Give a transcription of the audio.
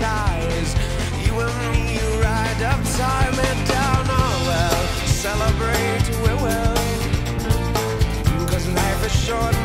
ties. You and me ride up time and down. Oh well, celebrate we will. Cause life is short.